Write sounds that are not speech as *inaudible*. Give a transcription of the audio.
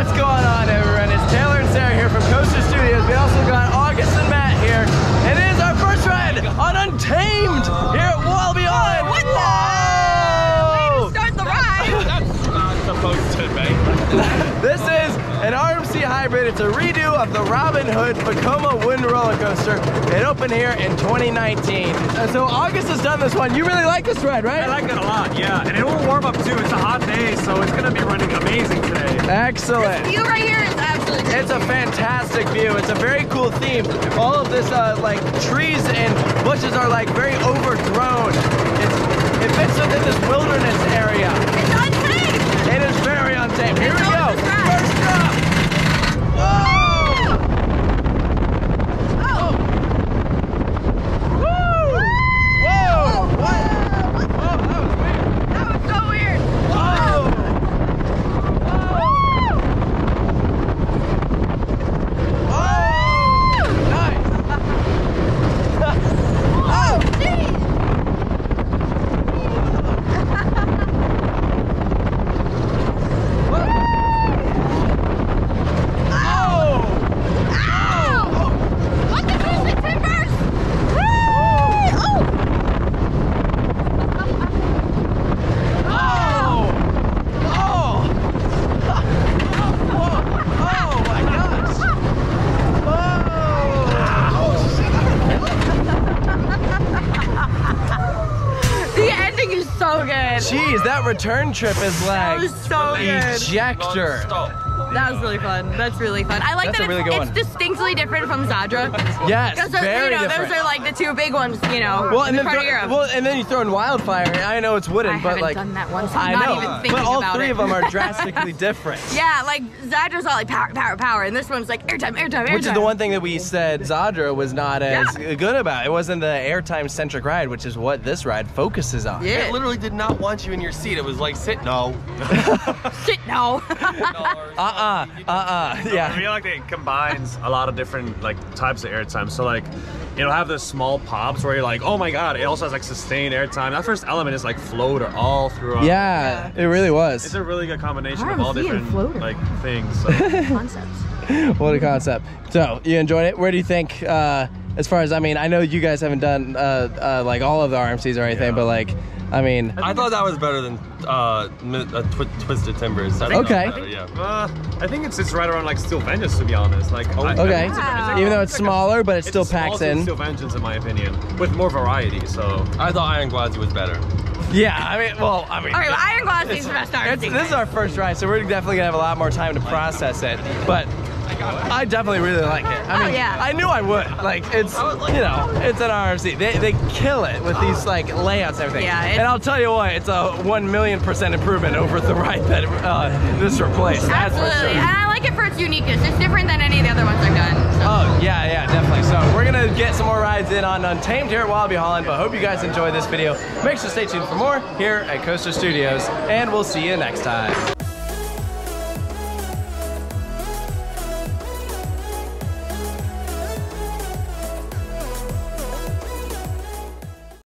What's going on, an RMC hybrid. It's a redo of the Robin Hood Vekoma Wind Roller Coaster. It opened here in 2019. Uh, So August has done this one. You really like this ride, right? I like it a lot, yeah. And it will warm up too. It's a hot day, so it's gonna be running amazing today. Excellent. View right here is absolutely great. It's a fantastic view. It's a very cool theme. All of this, uh, like trees and bushes, are like very overgrown. It's, it fits within this wilderness area. It's untamed. It is very untamed. Here we It's go. on the track. First drop. Whoa! Oh. Woo! Whoa! What? Oh, that was weird. That was so weird. Whoa! Whoa! Nice. Oh, jeez. Oh! Ow! Look at this, the timbers. Woo! Oh. Oh! Oh! Oh my gosh! The ending is so good. Jeez, that return trip is like was so good. ejector. That was really fun. That's really fun. I like That's that a really it's, good it's one. distinctly different from Zadra. Yes, Because very you know, different. those are like the two big ones, you know. well, and the then front throw, of Europe. well, and then you throw in wildfire. I know it's wooden, I but haven't like done that one, so I I'm not know, even but all about three it. of them are *laughs* drastically different. yeah, like Zadra's all like power, power, power, and this one's like airtime, airtime, airtime. Which is the one thing that we said Zadra was not as Yeah. good about. It wasn't the airtime centric ride, which is what this ride focuses on. Yeah. It literally did not want you in your seat. It was like, sit, no. *laughs* Shit, no. *laughs* Uh-uh, uh-uh, Yeah, I feel like it combines a lot of different like types of airtime. So like, it'll have the small pops where you're like, oh my god. It also has like sustained airtime. That first element is like floater all throughout. Yeah, it really was. It's a really good combination of all different floater. like things. So. *laughs* Concepts. What a concept. So, you enjoyed it? Where do you think, uh, as far as, I mean, I know you guys haven't done, uh, uh, like, all of the RMCs or anything, Yeah. but, like, I mean, I thought that was better than uh, uh, twi- Twisted Timbers. I think Okay. that was better, yeah. Uh, I think it's it's right around like Steel Vengeance to be honest. Like I- okay. it's a- Wow. Even though it's like a- smaller, but it it's still small packs in. Steel Vengeance in my opinion, with more variety. So I thought Iron Gwazi was better. Yeah, I mean, well, I mean, All right, well, Iron Gwazi is the best it's, RMC. this is our first ride, so we're definitely gonna have a lot more time to process it. But I definitely really like it. I Oh, mean, yeah. I knew I would. Like, it's you know, it's an RMC. They, they kill it with these like layouts and everything. Yeah, and I'll tell you what, it's a one million percent improvement over the ride that uh, this replaced. That's Absolutely. sure. And I like it for its uniqueness. It's different than any of the other ones I've done. So. Oh, yeah, yeah, definitely. So we're gonna get some more rides in on Untamed here at Walibi Holland, but hope you guys enjoyed this video. Make sure to stay tuned for more here at Coaster Studios, and we'll see you next time.